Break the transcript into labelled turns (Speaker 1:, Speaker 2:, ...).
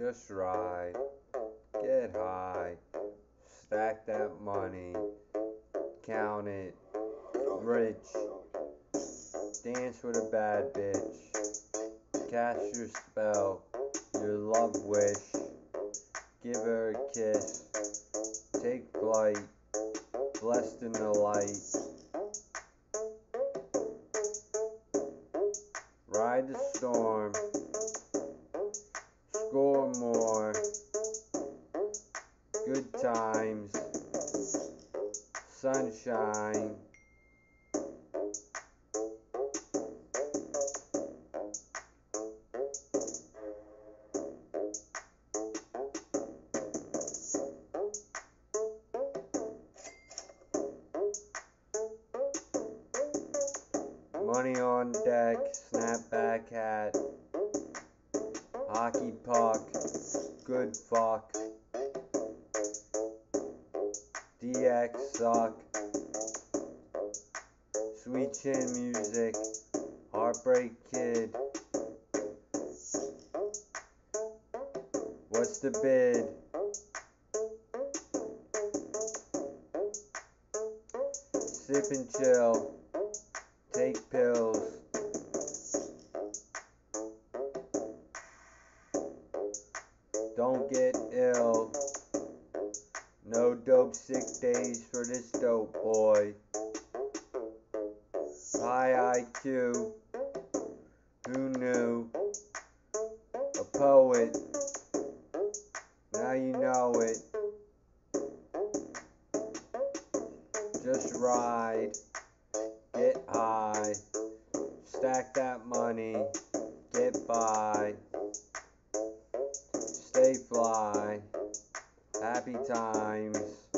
Speaker 1: Just ride, get high, stack that money, count it, rich, dance with a bad bitch, cast your spell, your love wish, give her a kiss, take flight, blessed in the light. Ride the storm, score more, good times, sunshine. Money on deck, snapback hat, hockey puck, good fuck, DX suck, sweet chin music, heartbreak kid. What's the bid? Sip and chill. Take pills. Don't get ill. No dope sick days for this dope boy. High IQ. Who knew? A poet. Now you know it. Just ride. Get high. Stack that money. Get by. Fly. Happy times.